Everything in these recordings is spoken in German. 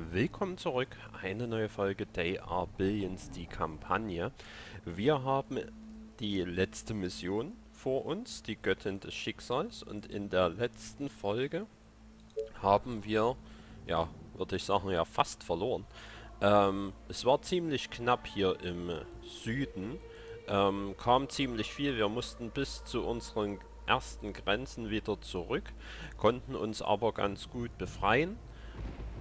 Willkommen zurück, eine neue Folge They Are Billions, die Kampagne. Wir haben die letzte Mission vor uns, die Göttin des Schicksals. Und in der letzten Folge haben wir, ja, würde ich sagen, ja fast verloren. Ähm, es war ziemlich knapp hier im Süden, ähm, kam ziemlich viel. Wir mussten bis zu unseren ersten Grenzen wieder zurück, konnten uns aber ganz gut befreien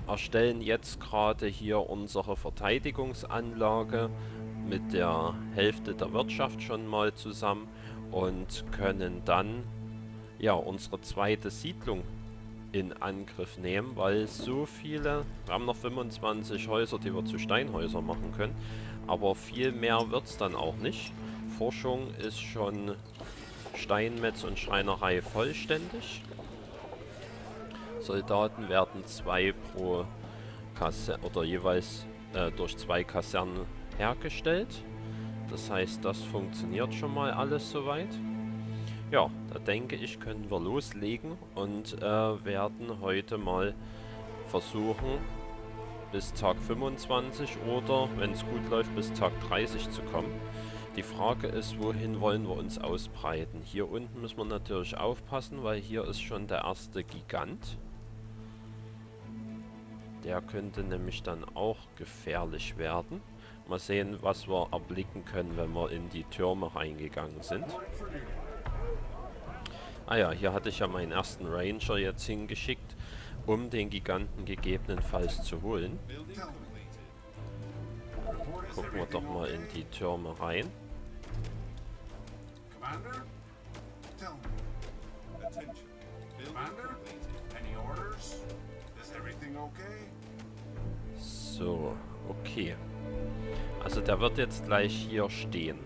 erstellen jetzt gerade hier unsere Verteidigungsanlage mit der Hälfte der Wirtschaft schon mal zusammen und können dann ja unsere zweite Siedlung in Angriff nehmen, weil so viele, wir haben noch 25 Häuser, die wir zu Steinhäusern machen können, aber viel mehr wird es dann auch nicht. Forschung ist schon Steinmetz und Schreinerei vollständig. Soldaten werden zwei pro Kaserne oder jeweils äh, durch zwei Kasernen hergestellt. Das heißt, das funktioniert schon mal alles soweit. Ja, da denke ich, können wir loslegen und äh, werden heute mal versuchen, bis Tag 25 oder, wenn es gut läuft, bis Tag 30 zu kommen. Die Frage ist, wohin wollen wir uns ausbreiten? Hier unten müssen wir natürlich aufpassen, weil hier ist schon der erste Gigant. Der könnte nämlich dann auch gefährlich werden. Mal sehen, was wir erblicken können, wenn wir in die Türme reingegangen sind. Ah ja, hier hatte ich ja meinen ersten Ranger jetzt hingeschickt, um den Giganten gegebenenfalls zu holen. Gucken wir doch mal in die Türme rein. Commander, So, okay. Also der wird jetzt gleich hier stehen.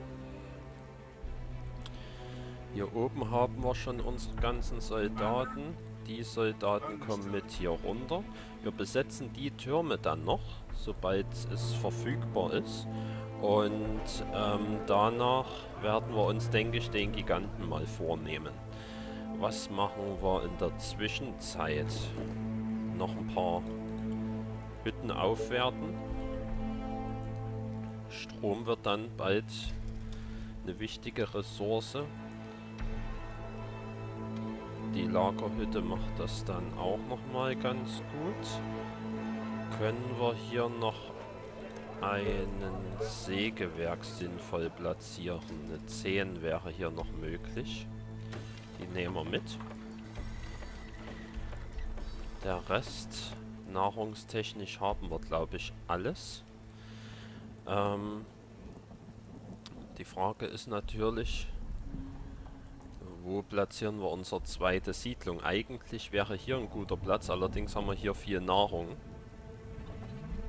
Hier oben haben wir schon unsere ganzen Soldaten. Die Soldaten kommen mit hier runter. Wir besetzen die Türme dann noch, sobald es verfügbar ist. Und ähm, danach werden wir uns, denke ich, den Giganten mal vornehmen. Was machen wir in der Zwischenzeit? Noch ein paar Hütten aufwerten. Strom wird dann bald eine wichtige Ressource. Die Lagerhütte macht das dann auch nochmal ganz gut. Können wir hier noch einen Sägewerk sinnvoll platzieren? Eine 10 wäre hier noch möglich. Die nehmen wir mit. Der Rest nahrungstechnisch haben wir, glaube ich, alles. Ähm, die Frage ist natürlich, wo platzieren wir unsere zweite Siedlung? Eigentlich wäre hier ein guter Platz, allerdings haben wir hier viel Nahrung.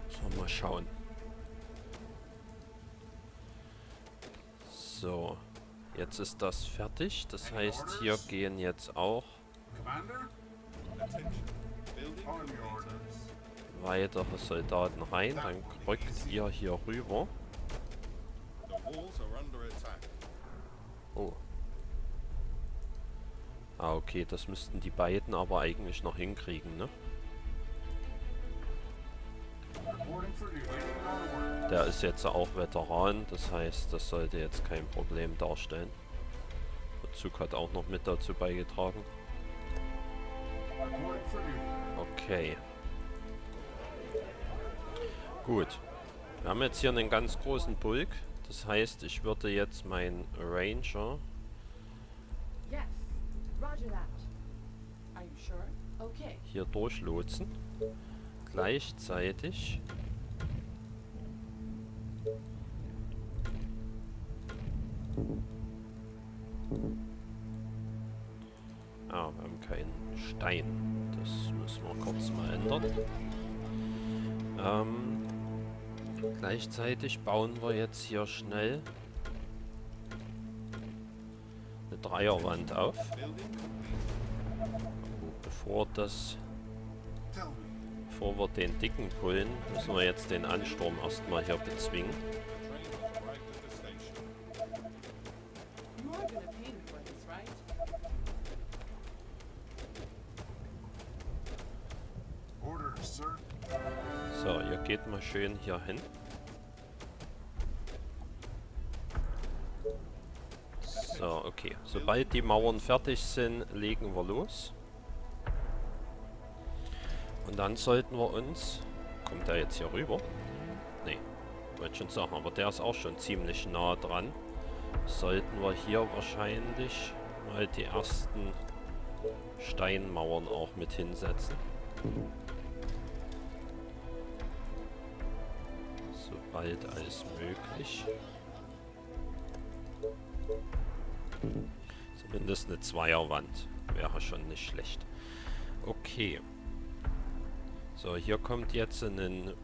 So, mal schauen. So, jetzt ist das fertig. Das heißt, hier gehen jetzt auch... Commander? Attention weitere Soldaten rein. Dann rückt ihr hier rüber. Oh. Ah, okay, das müssten die beiden aber eigentlich noch hinkriegen, ne? Der ist jetzt auch Veteran, das heißt, das sollte jetzt kein Problem darstellen. Der Zug hat auch noch mit dazu beigetragen. Okay. Gut. Wir haben jetzt hier einen ganz großen Bulk. Das heißt, ich würde jetzt meinen Ranger hier durchlotsen. Gleichzeitig Stein. Das müssen wir kurz mal ändern. Ähm, gleichzeitig bauen wir jetzt hier schnell eine Dreierwand auf. Bevor das... Bevor wir den dicken pullen, müssen wir jetzt den Ansturm erstmal hier bezwingen. Geht mal schön hier hin. So, okay. Sobald die Mauern fertig sind, legen wir los. Und dann sollten wir uns... Kommt der jetzt hier rüber? Nee, wollte schon sagen, aber der ist auch schon ziemlich nah dran. Sollten wir hier wahrscheinlich mal die ersten Steinmauern auch mit hinsetzen. Sobald als möglich. Zumindest eine Zweierwand wäre schon nicht schlecht. Okay. So, hier kommt jetzt ein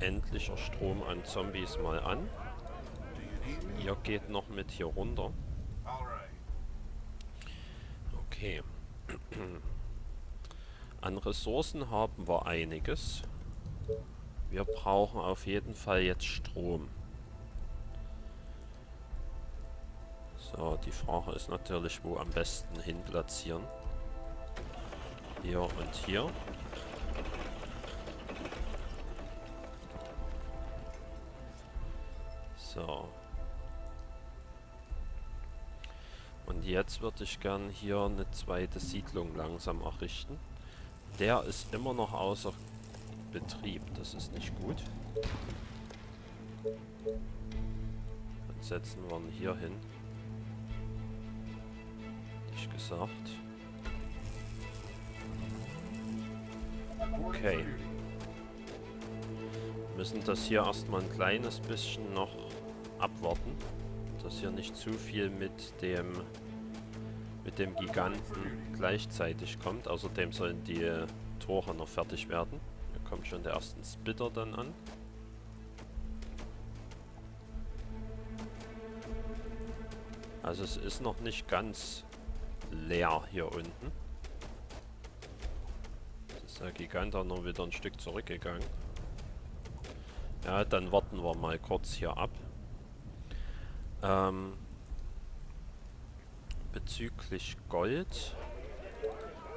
endlicher Strom an Zombies mal an. Ihr geht noch mit hier runter. Okay. An Ressourcen haben wir einiges. Wir brauchen auf jeden Fall jetzt Strom. So, die Frage ist natürlich, wo am besten hin platzieren. Hier und hier. So. Und jetzt würde ich gern hier eine zweite Siedlung langsam errichten. Der ist immer noch außer Betrieb. Das ist nicht gut. Dann setzen wir ihn hier hin ich gesagt. Okay. Wir müssen das hier erstmal ein kleines bisschen noch abwarten. Dass hier nicht zu viel mit dem mit dem Giganten gleichzeitig kommt. Außerdem sollen die Tore noch fertig werden. Schon der ersten Splitter dann an. Also es ist noch nicht ganz leer hier unten. Jetzt ist der Gigant auch noch wieder ein Stück zurückgegangen. Ja, dann warten wir mal kurz hier ab. Ähm, bezüglich Gold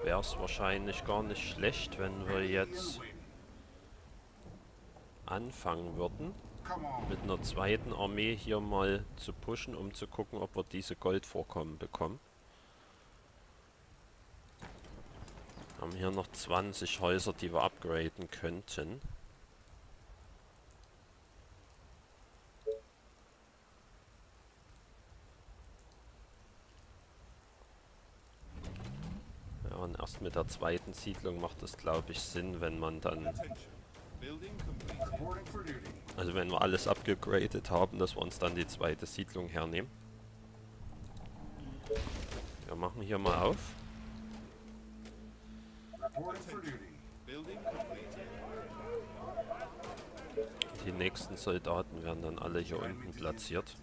wäre es wahrscheinlich gar nicht schlecht, wenn wir jetzt anfangen würden, mit einer zweiten Armee hier mal zu pushen, um zu gucken, ob wir diese Goldvorkommen bekommen. haben hier noch 20 Häuser, die wir upgraden könnten. Ja, und erst mit der zweiten Siedlung macht es, glaube ich, Sinn, wenn man dann... Also wenn wir alles abgegradet haben, dass wir uns dann die zweite Siedlung hernehmen. Wir machen hier mal auf. Die nächsten Soldaten werden dann alle hier unten platziert.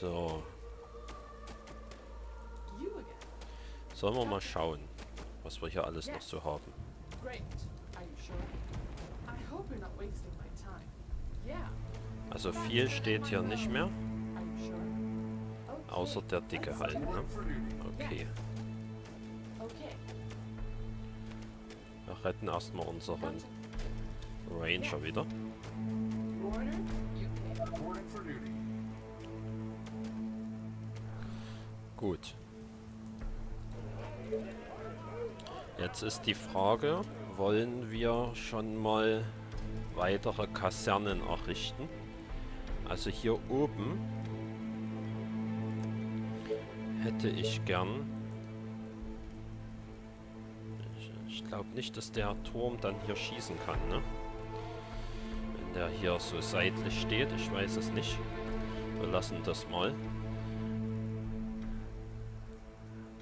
So. Sollen wir mal schauen, was wir hier alles noch so haben. Also viel steht hier nicht mehr. Außer der Dicke halt, ne? Okay. Wir retten erstmal unseren Ranger wieder. Jetzt ist die Frage, wollen wir schon mal weitere Kasernen errichten? Also hier oben hätte ich gern. Ich, glaube nicht, dass der Turm dann hier schießen kann, ne? Wenn der hier so seitlich steht, ich weiß es nicht. Wir lassen das mal.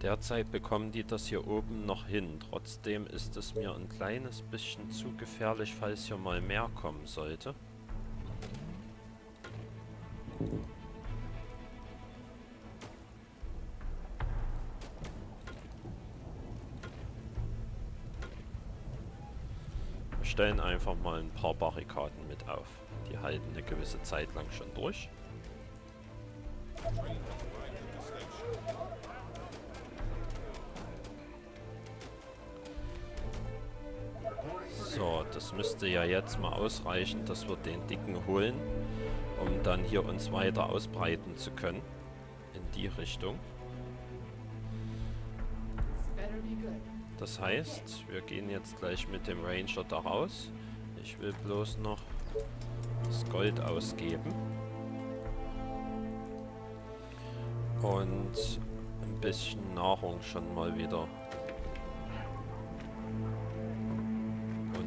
Derzeit bekommen die das hier oben noch hin. Trotzdem ist es mir ein kleines bisschen zu gefährlich, falls hier mal mehr kommen sollte. stellen einfach mal ein paar Barrikaden mit auf. Die halten eine gewisse Zeit lang schon durch. Das müsste ja jetzt mal ausreichen, dass wir den dicken holen, um dann hier uns weiter ausbreiten zu können. In die Richtung. Das heißt, wir gehen jetzt gleich mit dem Ranger da raus. Ich will bloß noch das Gold ausgeben. Und ein bisschen Nahrung schon mal wieder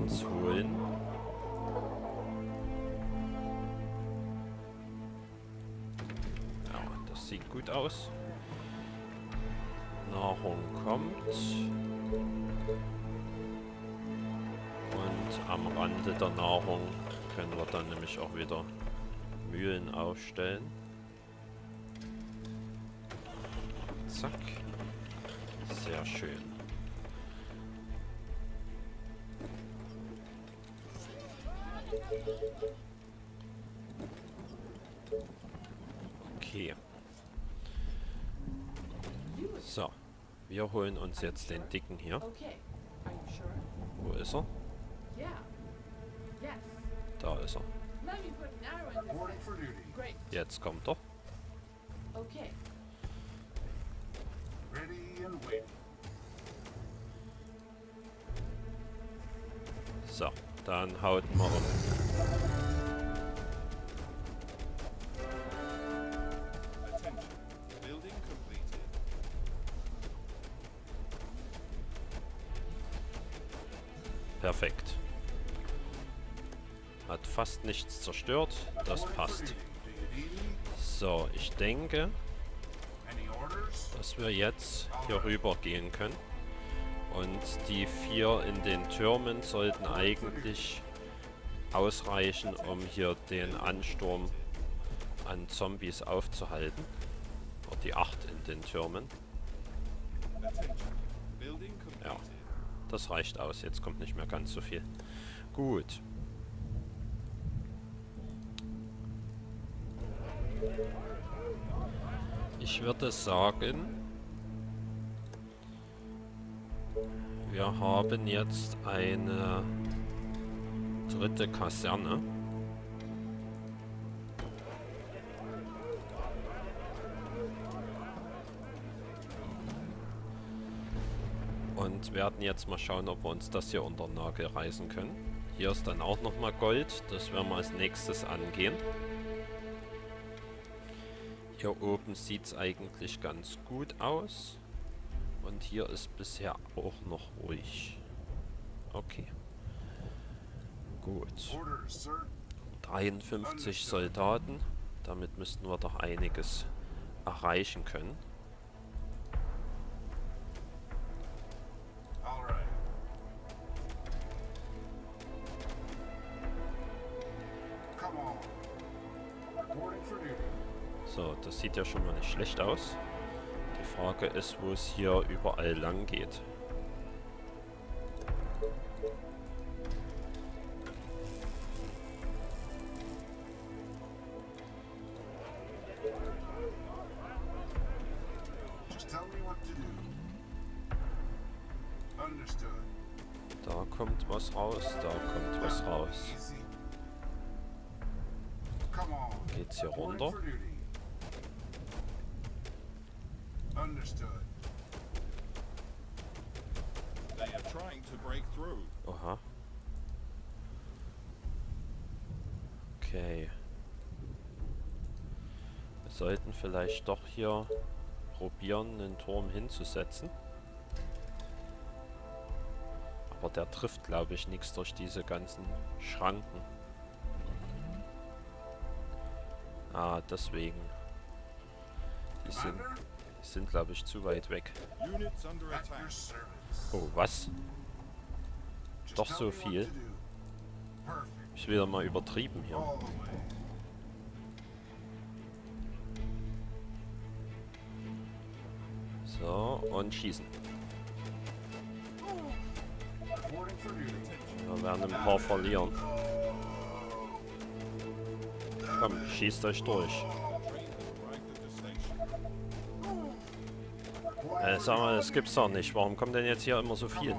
uns holen. Ja, das sieht gut aus. Nahrung kommt. Und am Rande der Nahrung können wir dann nämlich auch wieder Mühlen aufstellen. Zack. Sehr schön. Okay. So. Wir holen uns jetzt den Dicken hier. Wo ist er? Da ist er. Jetzt kommt er. Okay. Ready and waiting. So, dann haut wir um. Perfekt. Hat fast nichts zerstört. Das passt. So, ich denke, dass wir jetzt hier rüber gehen können. Und die vier in den Türmen sollten eigentlich ausreichen, um hier den Ansturm an Zombies aufzuhalten. Oder die acht in den Türmen. Ja, das reicht aus. Jetzt kommt nicht mehr ganz so viel. Gut. Ich würde sagen, wir haben jetzt eine dritte Kaserne. Und werden jetzt mal schauen, ob wir uns das hier unter den Nagel reißen können. Hier ist dann auch nochmal Gold. Das werden wir als nächstes angehen. Hier oben sieht es eigentlich ganz gut aus. Und hier ist bisher auch noch ruhig. Okay. Gut. Orders, sir. 53 Soldaten. Damit müssten wir doch einiges erreichen können. So, das sieht ja schon mal nicht schlecht aus. Die Frage ist, wo es hier überall lang geht. Da kommt was raus, da kommt was raus. Geht's hier runter? Aha. Okay. Wir sollten vielleicht doch hier probieren, einen Turm hinzusetzen. Aber der trifft, glaube ich, nichts durch diese ganzen Schranken. Ah, deswegen. Die sind, sind glaube ich, zu weit weg. Oh, was? Doch so viel. Ist wieder mal übertrieben hier. So, und schießen. Wir werden ein paar verlieren. Komm, schießt euch durch. Äh, sag mal, das gibt's doch nicht. Warum kommt denn jetzt hier immer so viel?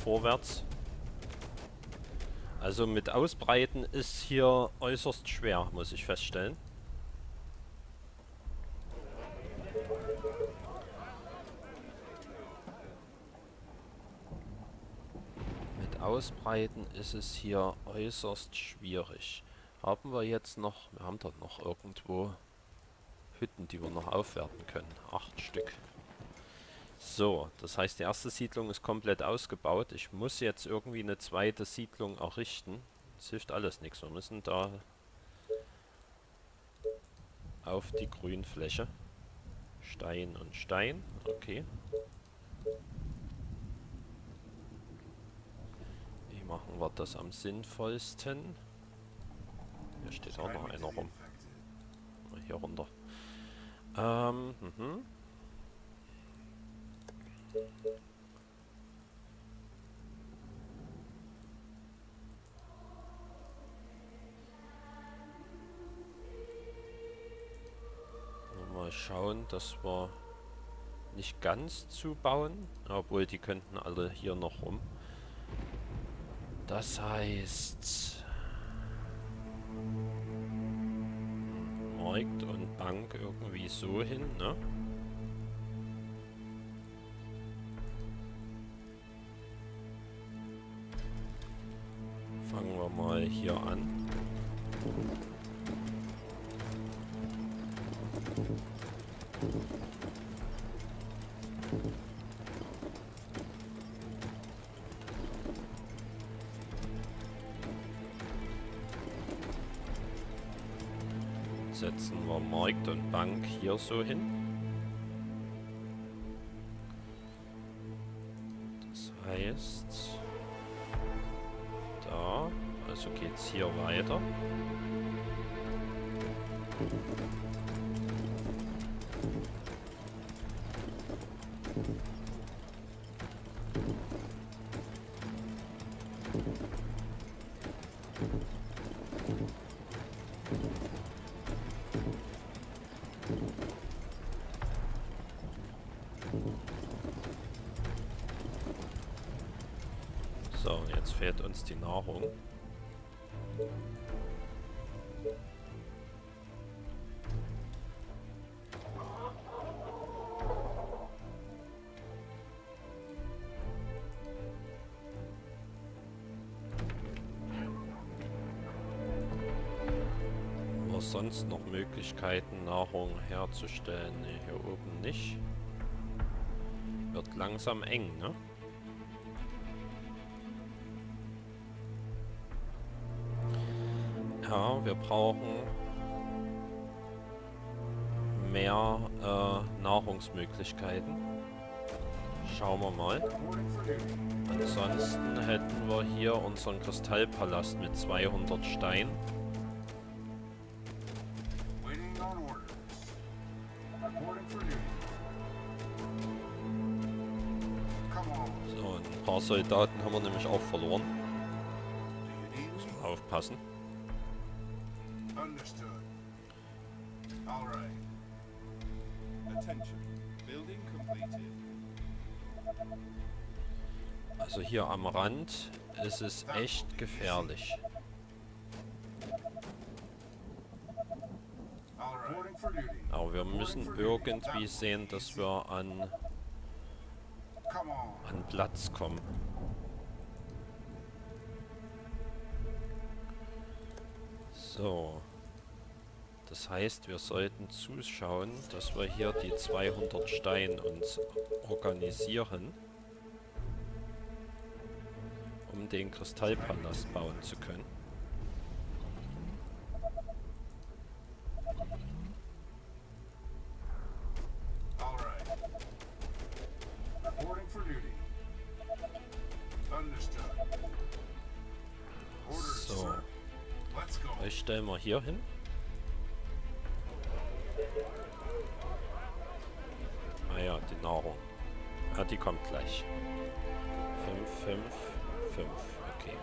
Vorwärts. Also mit Ausbreiten ist hier äußerst schwer, muss ich feststellen. Mit Ausbreiten ist es hier äußerst schwierig. Haben wir jetzt noch... Wir haben dort noch irgendwo Hütten, die wir noch aufwerten können. Acht Stück. So, das heißt, die erste Siedlung ist komplett ausgebaut. Ich muss jetzt irgendwie eine zweite Siedlung errichten. Das hilft alles nichts. Wir müssen da auf die Grünfläche. Stein und Stein. Okay. Wie machen wir das am sinnvollsten? Hier steht auch noch einer rum. Hier runter. Ähm, mhm. Mal schauen, dass wir nicht ganz zubauen, obwohl die könnten alle hier noch rum. Das heißt... Markt und Bank irgendwie so hin, ne? Hier an. Setzen wir Markt und Bank hier so hin. Hier weiter. So, jetzt fehlt uns die Nahrung. Möglichkeiten, Nahrung herzustellen? Ne, hier oben nicht. Wird langsam eng, ne? Ja, wir brauchen mehr äh, Nahrungsmöglichkeiten. Schauen wir mal. Ansonsten hätten wir hier unseren Kristallpalast mit 200 Stein. Soldaten haben wir nämlich auch verloren. Need me? Aufpassen. Also hier am Rand ist es echt gefährlich. Aber wir müssen irgendwie sehen, dass wir an, an Platz kommen. So. Das heißt, wir sollten zuschauen, dass wir hier die 200 Stein uns organisieren, um den Kristallpalast bauen zu können. hier hin. Ah ja, die Nahrung. Ah, die kommt gleich. 5, 5, 5. Okay.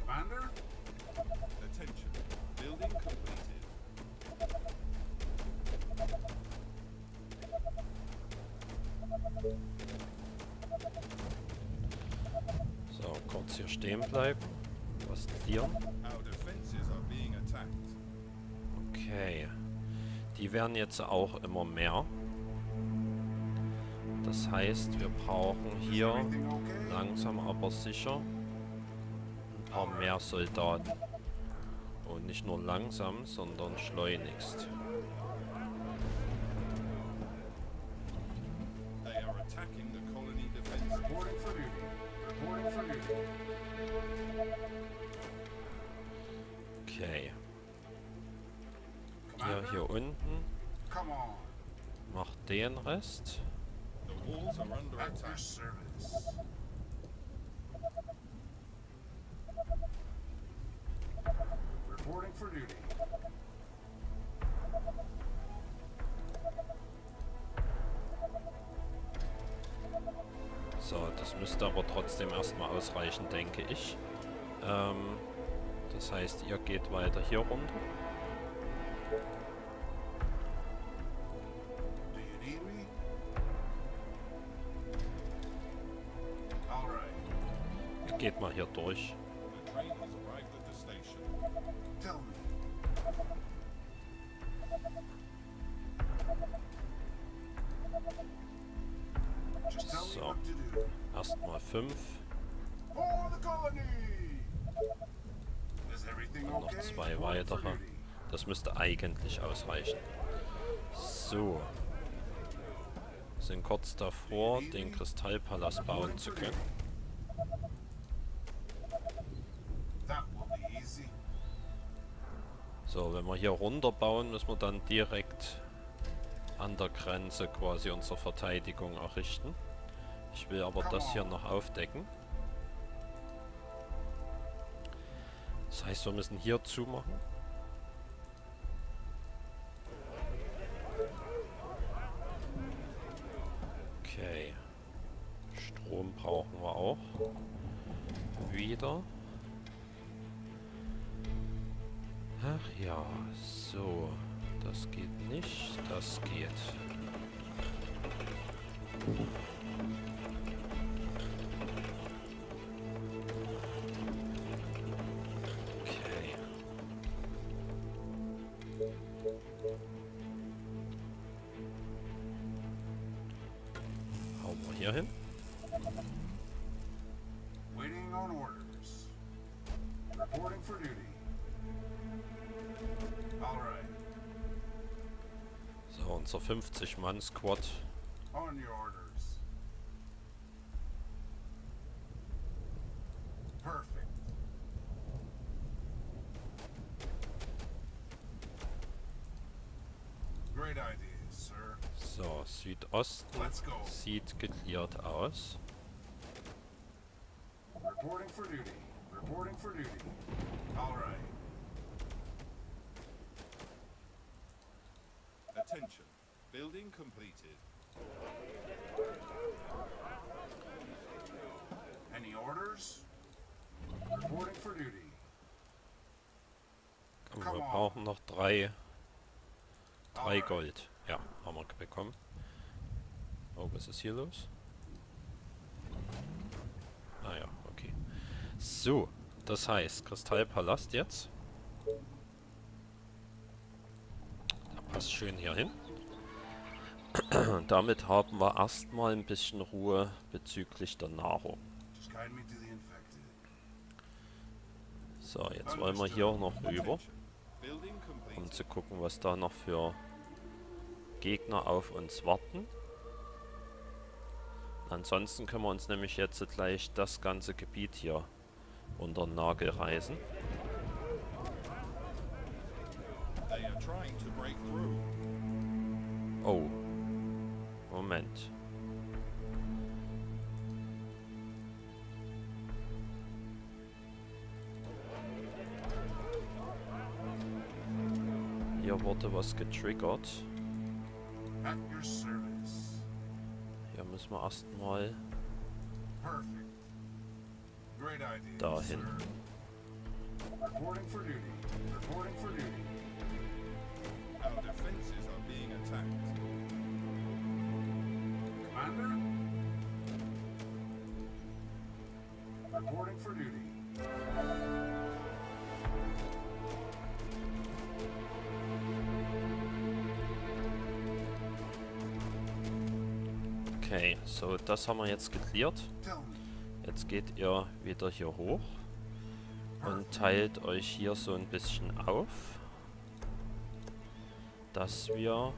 Commander? Attention. Building completed. So, kurz hier stehen bleiben attacked. Okay. Die werden jetzt auch immer mehr. Das heißt, wir brauchen hier langsam aber sicher ein paar mehr Soldaten. Und nicht nur langsam, sondern schleunigst. Reporting for duty. So, das müsste aber trotzdem erstmal ausreichen, denke ich. Ähm, das heißt, ihr geht weiter hier runter. Geht mal hier durch. So. Erstmal fünf. Und noch zwei weitere. Das müsste eigentlich ausreichen. So. Sind kurz davor, den Kristallpalast bauen zu können. So, wenn wir hier runter bauen, müssen wir dann direkt an der Grenze quasi unsere Verteidigung errichten. Ich will aber das hier noch aufdecken. Das heißt, wir müssen hier zumachen. Unser 50-Mann-Squad On your orders. Perfect. Great idea, sir. So, Südosten sieht geklärt aus. Reporting for duty. Reporting for duty. Attention. Building completed. Any orders? Reporting for duty. Und Come wir brauchen noch drei, drei. Gold. Ja, haben wir bekommen. Oh, was ist hier los? Ah ja, okay. So, das heißt, Kristallpalast jetzt. Passt schön hier hin. Damit haben wir erstmal ein bisschen Ruhe bezüglich der Nahrung. So, jetzt wollen wir hier noch rüber, um zu gucken, was da noch für Gegner auf uns warten. Ansonsten können wir uns nämlich jetzt gleich das ganze Gebiet hier unter den Nagel reißen. They are trying to break through. Oh. Moment. Hier wurde was getriggert. Hier müssen wir erstmal. Dahin. Reporting for duty. Reporting for duty. Okay, so das haben wir jetzt geklärt. Jetzt geht ihr wieder hier hoch und teilt euch hier so ein bisschen auf, dass wir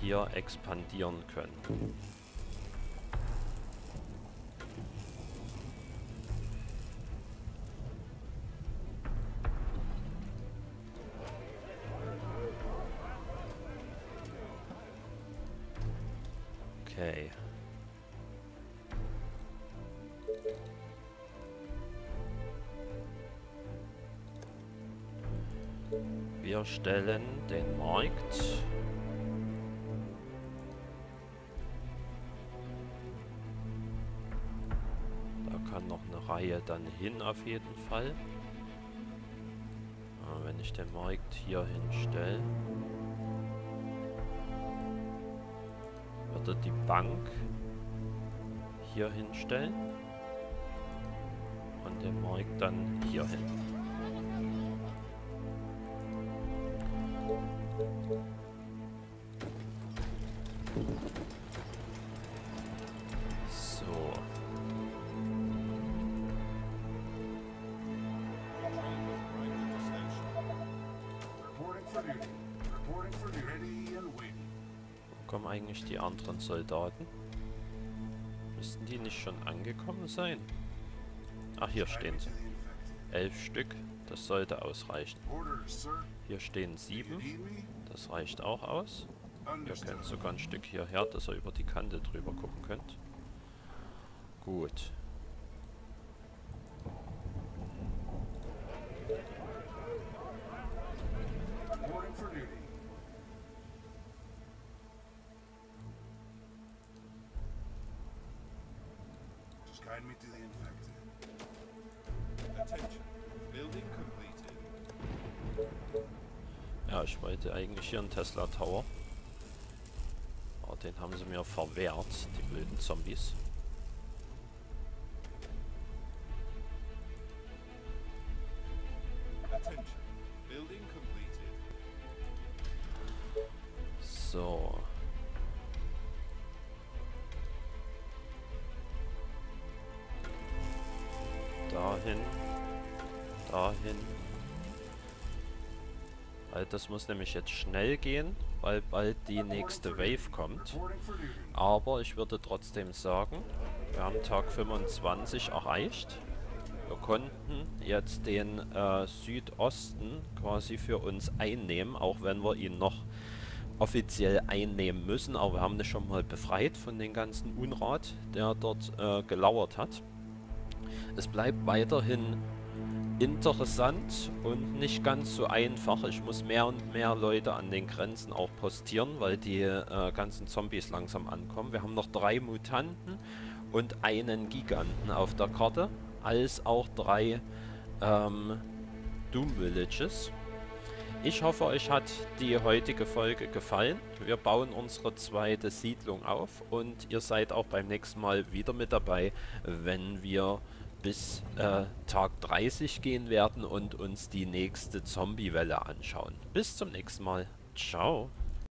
hier expandieren können. Stellen den Markt. Da kann noch eine Reihe dann hin auf jeden Fall. Ah, wenn ich den Markt hier hinstelle, würde die Bank hier hinstellen und den Markt dann hier hin. Soldaten? Müssten die nicht schon angekommen sein? Ach, hier stehen sie. Elf Stück, das sollte ausreichen. Hier stehen sieben, das reicht auch aus. Ihr könnt sogar ein Stück hierher, dass ihr über die Kante drüber gucken könnt. Gut. Guide me to the infected. Attention. Building completed. Ja, ich wollte eigentlich hier einen Tesla Tower. Aber den haben sie mir verwehrt, die blöden Zombies. Das muss nämlich jetzt schnell gehen, weil bald die nächste Wave kommt. Aber ich würde trotzdem sagen, wir haben Tag 25 erreicht. Wir konnten jetzt den äh, Südosten quasi für uns einnehmen, auch wenn wir ihn noch offiziell einnehmen müssen. Aber wir haben ihn schon mal befreit von den ganzen Unrat, der dort äh, gelauert hat. Es bleibt weiterhin interessant und nicht ganz so einfach. Ich muss mehr und mehr Leute an den Grenzen auch postieren, weil die äh, ganzen Zombies langsam ankommen. Wir haben noch drei Mutanten und einen Giganten auf der Karte, als auch drei ähm, Doom Villages. Ich hoffe, euch hat die heutige Folge gefallen. Wir bauen unsere zweite Siedlung auf und ihr seid auch beim nächsten Mal wieder mit dabei, wenn wir bis äh, Tag 30 gehen werden und uns die nächste Zombie-Welle anschauen. Bis zum nächsten Mal. Ciao.